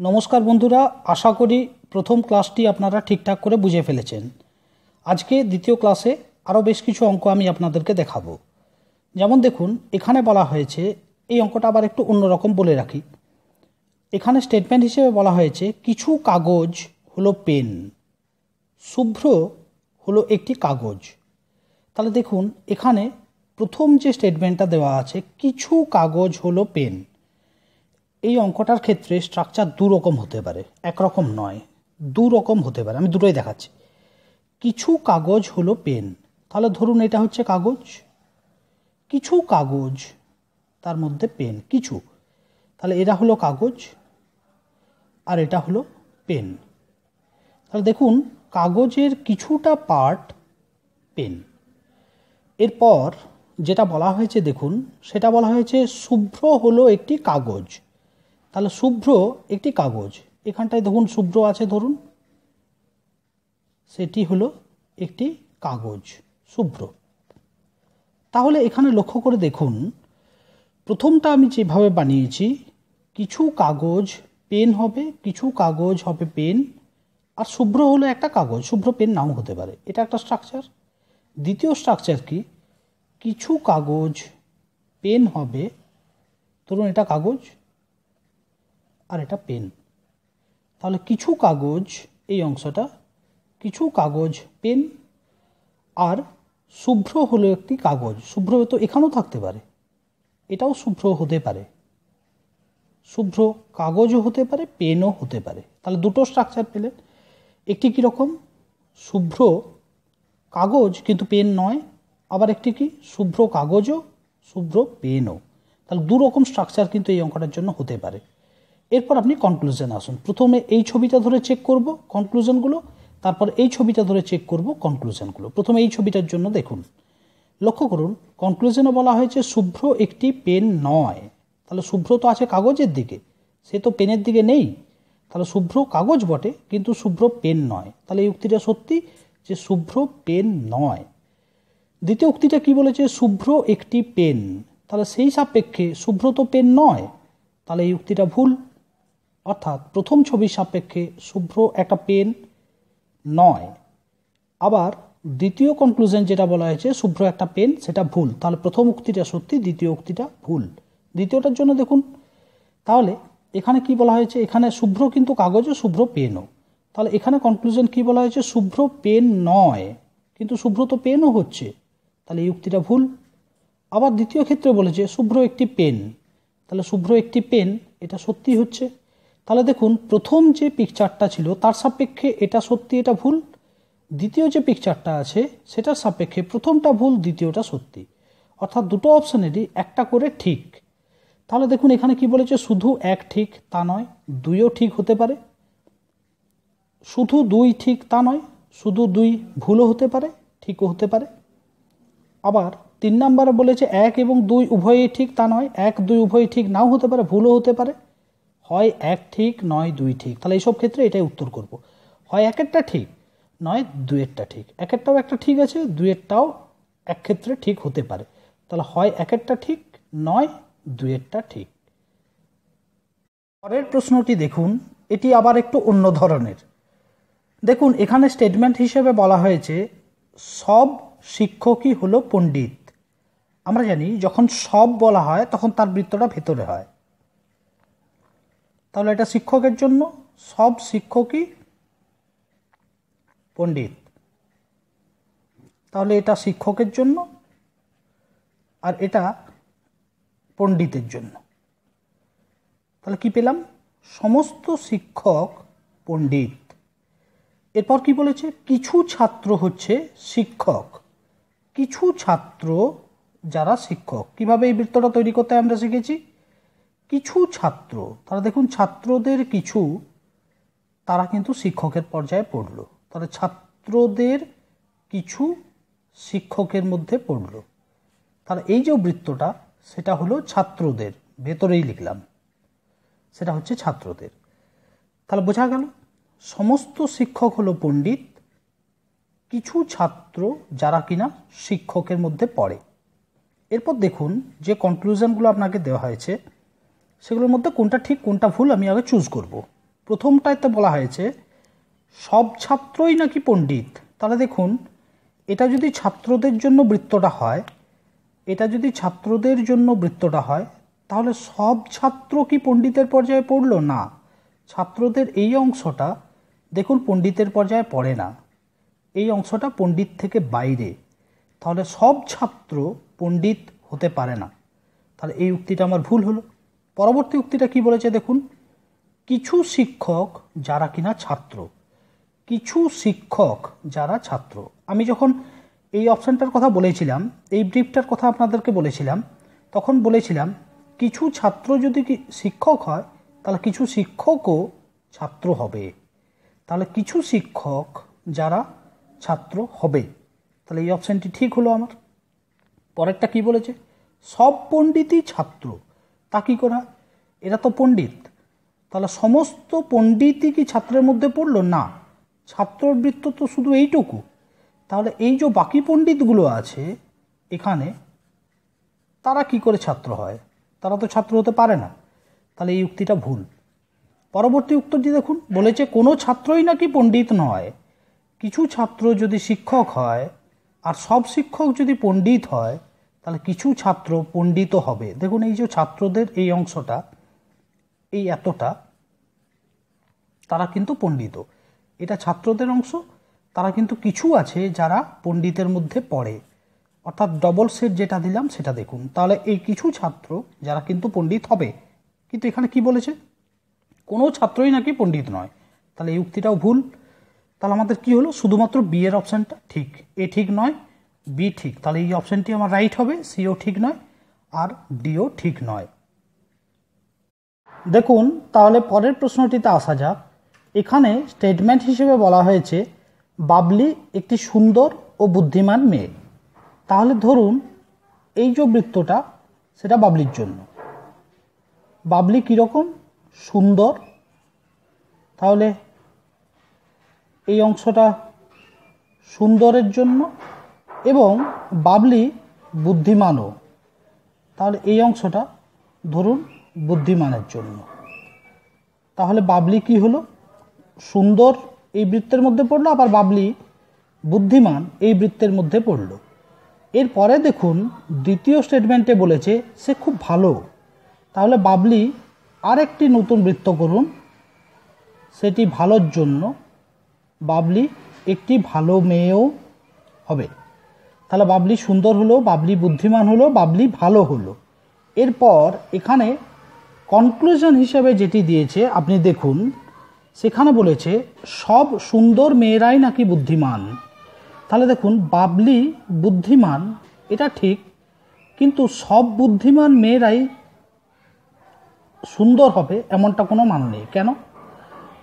নমস্কার বন্ধুরা, আশা করি প্রথম ক্লাসটি আপনারা ঠিকঠাক করে বুঝে ফেলেছেন। আজকে দ্বিতীয় ক্লাসে আরও বেশ কিছু অঙ্ক আমি আপনাদেরকে দেখাবো। যেমন দেখুন, এখানে বলা হয়েছে, এই অঙ্কটা আবার একটু অন্যরকম বলে রাখি। এখানে স্টেটমেন্ট হিসেবে বলা হয়েছে, কিছু কাগজ হলো পেন, শুভ্র হলো একটি কাগজ। তাহলে দেখুন, এখানে প্রথম যে স্টেটমেন্টটা দেওয়া আছে, কিছু কাগজ হলো পেন। এই অঙ্কটার ক্ষেত্রে স্ট্রাকচার দু রকম হতে পারে, একরকম নয় দু রকম হতে পারে। আমি দুটোই দেখাচ্ছি। কিছু কাগজ হলো পেন। তাহলে ধরুন এটা হচ্ছে কাগজ। কিছু কাগজ, তার মধ্যে পেন। কিছু। তাহলে এরা হলো কাগজ আর এটা হলো পেন। তাহলে দেখুন, কাগজের কিছুটা পার্ট পেন। এরপর যেটা বলা হয়েছে, দেখুন, সেটা বলা হয়েছে, শুভ্র হলো একটি কাগজ। তাহলে শুভ্র একটি কাগজ। এখানটায় দেখুন, শুভ্র আছে, ধরুন। সেটি হলো একটি কাগজ, শুভ্র। তাহলে এখানে লক্ষ্য করে দেখুন, প্রথমটা আমি যেভাবে বানিয়েছি, কিছু কাগজ পেন হবে, কিছু কাগজ হবে পেন, আর শুভ্র হলো একটা কাগজ, শুভ্র পেন নাও হতে পারে। এটা একটা স্ট্রাকচার। দ্বিতীয় স্ট্রাকচার কি? কিছু কাগজ পেন হবে, ধরুন এটা কাগজ আর এটা পেন। তাহলে কিছু কাগজ, এই অংশটা, কিছু কাগজ, পেন, আর শুভ্র হলো একটি কাগজ। শুভ্র তো এখানেও থাকতে পারে। এটাও শুভ্র হতে পারে। শুভ্র কাগজও হতে পারে, পেনও হতে পারে। তাহলে দুটো স্ট্রাকচার পেলেন। একটি কীরকম শুভ্র কাগজ কিন্তু পেন নয়। আবার একটি কি? শুভ্র কাগজও, শুভ্র পেনও। তাহলে দু রকম স্ট্রাকচার কিন্তু এই অঙ্কটার জন্য হতে পারে। এরপর আপনি কনক্লুশন আসুন। প্রথমে এই ছবিটা ধরে চেক করব কনক্লুশনগুলো তারপর এই ছবিটা ধরে চেক করব কনক্লুশনগুলো প্রথমে এই ছবিটার জন্য দেখুন। লক্ষ্য করুন কনক্লুশনে বলা হয়েছে, শুভ্র একটি পেন নয়। তাহলে শুভ্র তো আছে কাগজের দিকে, সে তো পেনের দিকে নেই। তাহলে শুভ্র কাগজ বটে, কিন্তু শুভ্র পেন নয়। তাহলে এই উক্তিটা সত্যি যে শুভ্র পেন নয়। দ্বিতীয় উক্তিটা কি বলেছে? শুভ্র একটি পেন। তাহলে সেই সাপেক্ষে শুভ্র তো পেন নয়। তাহলে এই উক্তিটা ভুল। অর্থাৎ প্রথম ছবির সাপেক্ষে শুভ্র একটা পেন নয়। আবার দ্বিতীয় কনক্লুশন যেটা বলা হয়েছে, শুভ্র একটা পেন, সেটা ভুল। তাহলে প্রথম উক্তিটা সত্যি, দ্বিতীয় উক্তিটা ভুল। দ্বিতীয়টার জন্য দেখুন, তাহলে এখানে কি বলা হয়েছে? এখানে শুভ্র কিন্তু কাগজও, শুভ্র পেনও। তাহলে এখানে কনক্লুশন কি বলা হয়েছে? শুভ্র পেন নয়, কিন্তু শুভ্র তো পেনও হচ্ছে। তাহলে এই উক্তিটা ভুল। আবার দ্বিতীয় ক্ষেত্রে বলেছে, শুভ্র একটি পেন। তাহলে শুভ্র একটি পেন, এটা সত্যি হচ্ছে। তাহলে দেখুন, প্রথম যে পিকচারটা ছিল, তার সাপেক্ষে এটা সত্যি, এটা ভুল। দ্বিতীয় যে পিকচারটা আছে, সেটার সাপেক্ষে প্রথমটা ভুল, দ্বিতীয়টা সত্যি। অর্থাৎ দুটো অপশানেরই একটা করে ঠিক। তাহলে দেখুন, এখানে কি বলেছে, শুধু এক ঠিক, তা নয়, দুইও ঠিক হতে পারে। শুধু দুই ঠিক, তা নয়, শুধু দুই ভুলও হতে পারে, ঠিকও হতে পারে। আবার তিন নম্বরে বলেছে, এক এবং দুই উভয়ই ঠিক, তা নয়, এক, দুই উভয়ই ঠিক, নাও হতে পারে, ভুলও হতে পারে। হয় এক ঠিক, নয় দুই ঠিক। তাহলে এইসব ক্ষেত্রে এটাই উত্তর করব। হয় একেরটা ঠিক, নয় দুয়েরটা ঠিক। একেরটাও একটা ঠিক আছে দুয়েরটাও এক ক্ষেত্রে ঠিক হতে পারে। তাহলে হয় একেরটা ঠিক, নয় দুয়েরটা ঠিক। পরের প্রশ্নটি দেখুন, এটি আবার একটু অন্য ধরনের। দেখুন, এখানে স্টেটমেন্ট হিসেবে বলা হয়েছে, সব শিক্ষকই হলো পণ্ডিত। আমরা জানি, যখন সব বলা হয়, তখন তার বৃত্তটা ভেতরে হয়। তাহলে এটা শিক্ষকের জন্য, সব শিক্ষকই পণ্ডিত। তাহলে এটা শিক্ষকের জন্য আর এটা পণ্ডিতের জন্য। তাহলে কি পেলাম? সমস্ত শিক্ষক পণ্ডিত। এরপর কি বলেছে? কিছু ছাত্র হচ্ছে শিক্ষক। কিছু ছাত্র যারা শিক্ষক। কীভাবে এই বৃত্তটা তৈরি করতে আমরা শিখেছি? কিছু ছাত্র, তারা দেখুন ছাত্রদের কিছু, তারা কিন্তু শিক্ষকের পর্যায়ে পড়ল। তাহলে ছাত্রদের কিছু শিক্ষকের মধ্যে পড়ল। তাহলে এই যে বৃত্তটা, সেটা হলো ছাত্রদের, ভেতরেই লিখলাম, সেটা হচ্ছে ছাত্রদের। তাহলে বোঝা গেল, সমস্ত শিক্ষক হলো পণ্ডিত, কিছু ছাত্র যারা কিনা শিক্ষকের মধ্যে পড়ে। এরপর দেখুন যে কনক্লুশনগুলো আপনাকে দেওয়া হয়েছে সেগুলোর মধ্যে কোনটা ঠিক, কোনটা ভুল আমি আগে চুজ করব। প্রথমটাতে বলা হয়েছে, সব ছাত্রই নাকি পণ্ডিত? তাহলে দেখুন, এটা যদি ছাত্রদের জন্য বৃত্তটা হয়, এটা যদি ছাত্রদের জন্য বৃত্তটা হয়, তাহলে সব ছাত্র কি পণ্ডিতের পর্যায়ে পড়ল? না। ছাত্রদের এই অংশটা, দেখুন, পণ্ডিতের পর্যায়ে পড়ে না। এই অংশটা পণ্ডিত থেকে বাইরে। তাহলে সব ছাত্র পণ্ডিত হতে পারে না। তাহলে এই উক্তিটা আমার ভুল হলো। পরবর্তী উক্তিটা কি বলেছে দেখুন? কিছু শিক্ষক যারা কিনা ছাত্র, কিছু শিক্ষক যারা ছাত্র। আমি যখন এই অপশানটার কথা বলেছিলাম, এই ব্রিফটার কথা আপনাদেরকে বলেছিলাম, তখন বলেছিলাম, কিছু ছাত্র যদি শিক্ষক হয়, তাহলে কিছু শিক্ষকও ছাত্র হবে। তাহলে কিছু শিক্ষক যারা ছাত্র হবে। তাহলে এই অপশানটি ঠিক হলো আমার। পরেরটা কি বলেছে? সব পণ্ডিতই ছাত্র। তা কী করা এরা তো পণ্ডিত। তাহলে সমস্ত পণ্ডিতই কি ছাত্রের মধ্যে পড়ল? না। ছাত্রবৃত্ত তো শুধু এইটুকু। তাহলে এই যে বাকি পণ্ডিতগুলো আছে, এখানে তারা কি করে ছাত্র হয়? তারা তো ছাত্র হতে পারে না। তাহলে এই উক্তিটা ভুল। পরবর্তী উত্তরটি দেখুন। বলেছে, কোনো ছাত্রই নাকি পণ্ডিত নয়। কিছু ছাত্র যদি শিক্ষক হয়, আর সব শিক্ষক যদি পণ্ডিত হয় তাহলে কিছু ছাত্র পণ্ডিত হবে। দেখুন এই যে ছাত্রদের এই অংশটা, এই এতটা, তারা কিন্তু পণ্ডিত। এটা ছাত্রদের অংশ, তারা কিন্তু কিছু আছে যারা পণ্ডিতের মধ্যে পড়ে। অর্থাৎ ডবল সেট যেটা দিলাম, সেটা দেখুন। তাহলে এই কিছু ছাত্র যারা কিন্তু পণ্ডিত হবে, কিন্তু এখানে কি বলেছে? কোনো ছাত্রই নাকি পণ্ডিত নয়। তাহলে এই উক্তিটাও ভুল। তাহলে আমাদের কি হলো? শুধুমাত্র বি এর অপশানটা ঠিক। এ ঠিক নয় বি ঠিক। তাহলে এই অপশানটি আমার রাইট হবে সিও ঠিক নয়, আর ডিও ঠিক নয়। দেখুন, তাহলে পরের প্রশ্নটিতে আসা যাক। এখানে স্টেটমেন্ট হিসেবে বলা হয়েছে, বাবলি একটি সুন্দর ও বুদ্ধিমান মেয়ে। তাহলে ধরুন, এই যে বৃত্তটা, সেটা বাবলির জন্য। বাবলি কীরকম? সুন্দর। তাহলে এই অংশটা সুন্দরের জন্য এবং বাবলি বুদ্ধিমানও। তাহলে এই অংশটা ধরুন বুদ্ধিমানের জন্য। তাহলে বাবলি কি হলো? সুন্দর এই বৃত্তের মধ্যে পড়ল, আবার বাবলি বুদ্ধিমান এই বৃত্তের মধ্যে পড়ল। এরপরে দেখুন, দ্বিতীয় স্টেটমেন্টে বলেছে, সে খুব ভালো। তাহলে বাবলি আরেকটি নতুন বৃত্ত করুন। সেটি ভালোর জন্য বাবলি একটি ভালো মেয়েও হবে। তাহলে বাবলি সুন্দর হলো, বাবলি বুদ্ধিমান হলো, বাবলি ভালো হলো। এরপর এখানে কনক্লুশন হিসেবে যেটি দিয়েছে, আপনি দেখুন, সেখানে বলেছে, সব সুন্দর মেয়েরাই নাকি বুদ্ধিমান। তাহলে দেখুন, বাবলি বুদ্ধিমান, এটা ঠিক, কিন্তু সব বুদ্ধিমান মেয়েরাই সুন্দর হবে এমনটা কোনো মান নেই। কেন?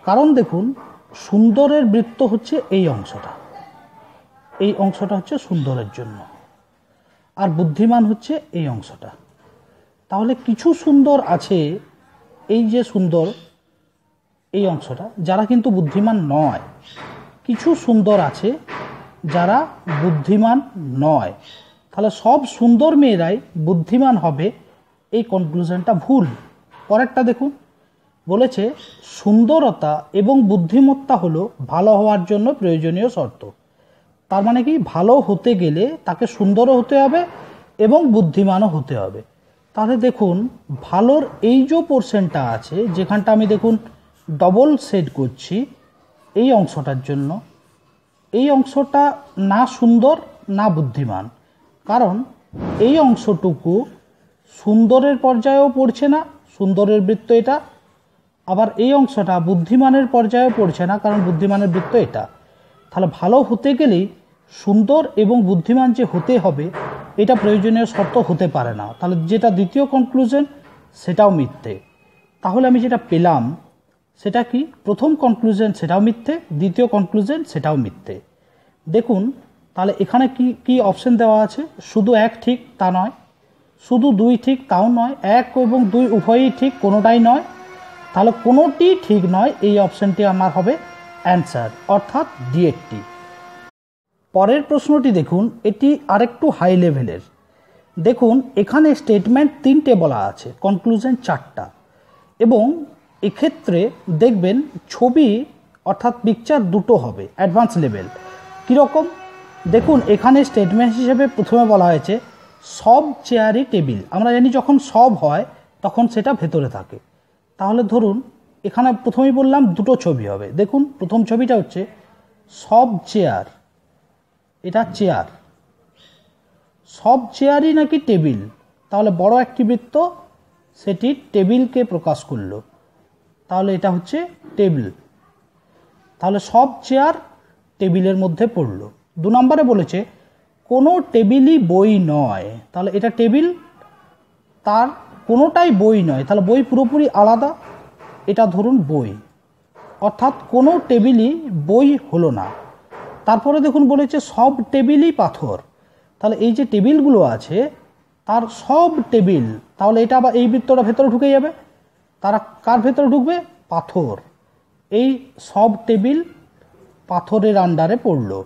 কারণ দেখুন, সুন্দরের বৃত্ত হচ্ছে এই অংশটা। এই অংশটা হচ্ছে সুন্দরের জন্য। আর বুদ্ধিমান হচ্ছে এই অংশটা। তাহলে কিছু সুন্দর আছে, এই যে সুন্দর, এই অংশটা, যারা কিন্তু বুদ্ধিমান নয়। কিছু সুন্দর আছে, যারা বুদ্ধিমান নয়। তাহলে সব সুন্দর মেয়েরাই বুদ্ধিমান হবে, এই কনক্লুশনটা ভুল। পরেরটা দেখুন। বলেছে, সুন্দরতা এবং বুদ্ধিমত্তা হলো ভালো হওয়ার জন্য প্রয়োজনীয় শর্ত। তার মানে কি? ভালো হতে গেলে তাকে সুন্দরও হতে হবে এবং বুদ্ধিমানও হতে হবে। তাহলে দেখুন, ভালোর এই যে পোর্শনটা আছে, যেখানটা আমি দেখুন ডবল সেট করছি, এই অংশটার জন্য, এই অংশটা না সুন্দর, না বুদ্ধিমান। কারণ এই অংশটুকু সুন্দরের পর্যায়েও পড়ছে না, সুন্দরের বৃত্ত এটা। আবার এই অংশটা বুদ্ধিমানের পর্যায়েও পড়ছে না, কারণ বুদ্ধিমানের বৃত্ত এটা। তাহলে ভালো হতে গেলেই সুন্দর এবং বুদ্ধিমান যে হতে হবে, এটা প্রয়োজনীয় শর্ত হতে পারে না। তাহলে যেটা দ্বিতীয় কনক্লুশন সেটাও মিথ্যে। তাহলে আমি যেটা পেলাম, সেটা কি? প্রথম কনক্লুশন সেটাও মিথ্যে। দ্বিতীয় কনক্লুশন সেটাও মিথ্যে। দেখুন, তাহলে এখানে কি কি অপশন দেওয়া আছে? শুধু এক ঠিক, তা নয়। শুধু দুই ঠিক, তাও নয়। এক এবং দুই উভয়ই ঠিক, কোনোটাই নয়। তাহলে কোনোটি ঠিক নয়, এই অপশনটি আমার হবে অ্যান্সার অর্থাৎ ডিএডটি পরের প্রশ্নটি দেখুন, এটি আরেকটু হাই লেভেলের দেখুন, এখানে স্টেটমেন্ট তিনটে বলা আছে কনক্লুশন চারটা। এবং এক্ষেত্রে দেখবেন ছবি অর্থাৎ পিকচার দুটো হবে অ্যাডভান্স লেভেল কীরকম? দেখুন, এখানে স্টেটমেন্ট হিসেবে প্রথমে বলা হয়েছে, সব চেয়ারই টেবিল আমরা জানি যখন সব হয়, তখন সেটা ভেতরে থাকে। তাহলে ধরুন, এখানে প্রথমেই বললাম দুটো ছবি হবে। দেখুন, প্রথম ছবিটা হচ্ছে, সব চেয়ার এটা চেয়ার সব চেয়ারই নাকি টেবিল তাহলে বড় একটি বৃত্ত, সেটি টেবিলকে প্রকাশ করল। তাহলে এটা হচ্ছে টেবিল তাহলে সব চেয়ার টেবিলের মধ্যে পড়ল। দু নম্বরে বলেছে, কোনো টেবিলই বই নয়। তাহলে এটা টেবিল তার কোনোটাই বই নয়। তাহলে বই পুরোপুরি আলাদা, এটা ধরুন বই। অর্থাৎ কোনো টেবিলই বই হলো না। তারপরে দেখুন বলেছে, সব টেবিলই পাথর। তাহলে এই যে টেবিলগুলো আছে, তার সব টেবিল, তাহলে এটা আবার এই বৃত্তটা ভেতরে ঢুকে যাবে। তারা কার ভেতরে ঢুকবে? পাথর। এই সব টেবিল পাথরের আন্ডারে পড়ল।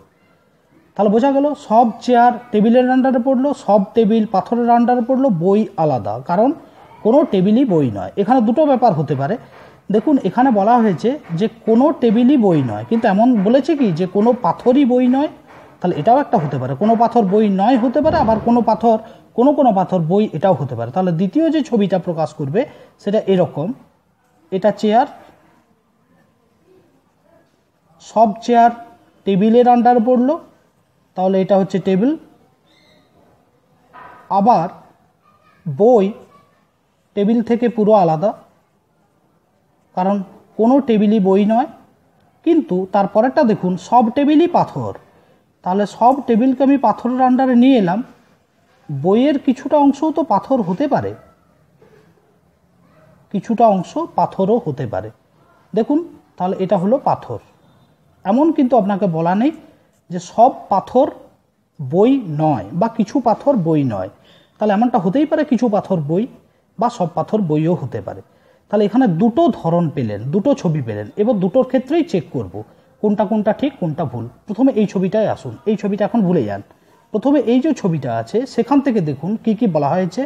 তাহলে বোঝা গেল, সব চেয়ার টেবিলের আন্ডারে পড়ল, সব টেবিল পাথরের আন্ডারে পড়ল, বই আলাদা। কারণ কোনো টেবিলই বই নয়। এখানে দুটো ব্যাপার হতে পারে। দেখুন, এখানে বলা হয়েছে যে কোনো টেবিলই বই নয়। কিন্তু এমন বলেছে কি, যে কোনো পাথরই বই নয়। তাহলে এটাও একটা হতে পারে। কোনো পাথর বই নয় হতে পারে, আবার কোনো পাথর, কোনো কোনো পাথর বই এটাও হতে পারে। তাহলে দ্বিতীয় যে ছবিটা প্রকাশ করবে, সেটা এরকম। এটা চেয়ার সব চেয়ার টেবিলের আন্ডার পড়ল। তাহলে এটা হচ্ছে টেবিল আবার বই টেবিল থেকে পুরো আলাদা। কারণ কোনো টেবিলই বই নয়। কিন্তু তারপরেরটা দেখুন, সব টেবিলই পাথর। তাহলে সব টেবিলকে আমি পাথরের আন্ডারে নিয়ে এলাম। বইয়ের কিছুটা অংশও তো পাথর হতে পারে। কিছুটা অংশ পাথরও হতে পারে। দেখুন, তাহলে এটা হলো পাথর। এমন কিন্তু আপনাকে বলা নেই যে সব পাথর বই নয় বা কিছু পাথর বই নয়। তাহলে এমনটা হতেই পারে কিছু পাথর বই বা সব পাথর বইও হতে পারে। তাহলে এখানে দুটো ধরন পেলেন, দুটো ছবি পেলেন। এবার দুটোর ক্ষেত্রেই চেক করব, কোনটা কোনটা ঠিক, কোনটা ভুল। প্রথমে এই ছবিটায় আসুন, এই ছবিটা এখন ভুলে যান। প্রথমে এই যে ছবিটা আছে, সেখান থেকে দেখুন কি কি বলা হয়েছে।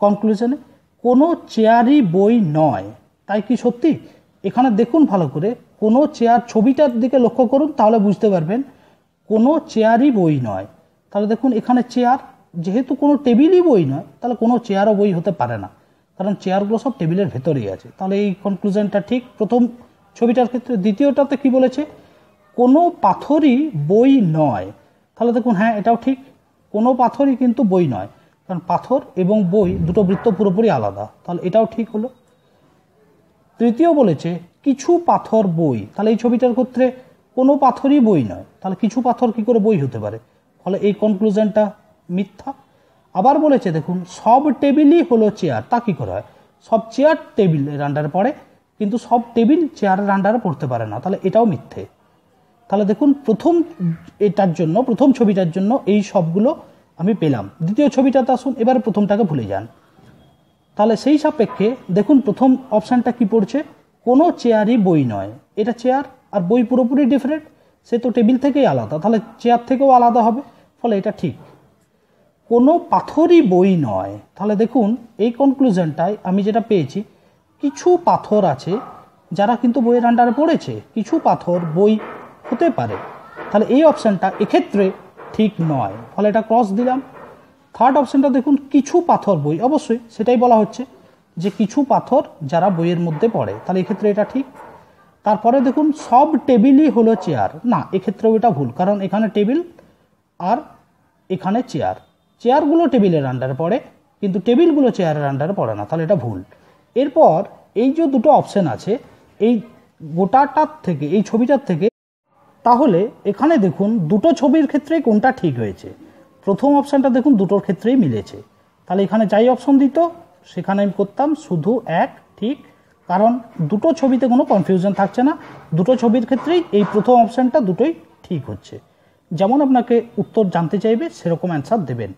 কনক্লুশনে কোনো চেয়ারই বই নয়। তাই কি সত্যি? এখানে দেখুন ভালো করে, কোনো চেয়ার ছবিটার দিকে লক্ষ্য করুন, তাহলে বুঝতে পারবেন, কোনো চেয়ারই বই নয়। তাহলে দেখুন, এখানে চেয়ার, যেহেতু কোনো টেবিলই বই নয়, তাহলে কোনো চেয়ারও বই হতে পারে না। কারণ চেয়ারগুলো সব টেবিলের ভেতরেই আছে। তাহলে এই কনক্লুশনটা ঠিক। প্রথম ছবিটার ক্ষেত্রে, দ্বিতীয়টাতে কি বলেছে? কোনো পাথরই বই নয়। তাহলে দেখুন হ্যাঁ এটাও ঠিক। কোনো পাথরই কিন্তু বই নয়। কারণ পাথর এবং বই দুটো বৃত্ত পুরোপুরি আলাদা। তাহলে এটাও ঠিক হলো। তৃতীয় বলেছে, কিছু পাথর বই। তাহলে এই ছবিটার ক্ষেত্রে কোনো পাথরই বই নয়। তাহলে কিছু পাথর কি করে বই হতে পারে? ফলে এই কনক্লুশনটা মিথ্যা। আবার বলেছে, দেখুন, সব টেবিলই হলো চেয়ার তা কী করে হয়? সব চেয়ার টেবিলের আন্ডারে পড়ে, কিন্তু সব টেবিল চেয়ারের আন্ডারে পড়তে পারে না। তাহলে এটাও মিথ্যে। তাহলে দেখুন, প্রথম এটার জন্য, প্রথম ছবিটার জন্য এই সবগুলো আমি পেলাম। দ্বিতীয় ছবিটাতে আসুন, এবার প্রথমটাকে ভুলে যান। তাহলে সেই সাপেক্ষে, দেখুন, প্রথম অপশানটা কি পড়ছে? কোনো চেয়ারই বই নয়। এটা চেয়ার আর বই পুরোপুরি ডিফারেন্ট সে তো টেবিল থেকেই আলাদা। তাহলে চেয়ার থেকেও আলাদা হবে। ফলে এটা ঠিক। কোনো পাথরই বই নয়। তাহলে দেখুন, এই কনক্লুশনটায় আমি যেটা পেয়েছি, কিছু পাথর আছে যারা কিন্তু বইয়ের আন্ডারে পড়েছে। কিছু পাথর বই হতে পারে। তাহলে এই অপশানটা এক্ষেত্রে ঠিক নয়। ফলে এটা ক্রস দিলাম। থার্ড অপশানটা দেখুন, কিছু পাথর বই। অবশ্যই সেটাই বলা হচ্ছে যে কিছু পাথর যারা বইয়ের মধ্যে পড়ে। তাহলে এক্ষেত্রে এটা ঠিক। তারপরে দেখুন, সব টেবিলই হলো চেয়ার না, এক্ষেত্রেও এটা ভুল, কারণ এখানে টেবিল আর এখানে চেয়ার চেয়ারগুলো টেবিলের আন্ডারে পড়ে, কিন্তু টেবিলগুলো চেয়ারের আন্ডারে পড়ে না, তাহলে এটা ভুল। এরপর এই যে দুটো অপশান আছে, এই গোটাটার থেকে, এই ছবিটার থেকে, তাহলে এখানে দেখুন দুটো ছবির ক্ষেত্রেই কোনটা ঠিক হয়েছে। প্রথম অপশানটা দেখুন দুটোর ক্ষেত্রেই মিলেছে। তাহলে এখানে যাই অপশন দিত, সেখানে আমি করতাম শুধু এক, ঠিক। কারণ দুটো ছবিতে কোনো কনফিউশন থাকছে না, দুটো ছবির ক্ষেত্রেই এই প্রথম অপশানটা দুটোই ঠিক হচ্ছে। যেমন আপনাকে উত্তর জানতে চাইবে, সেরকম অ্যান্সার দেবেন।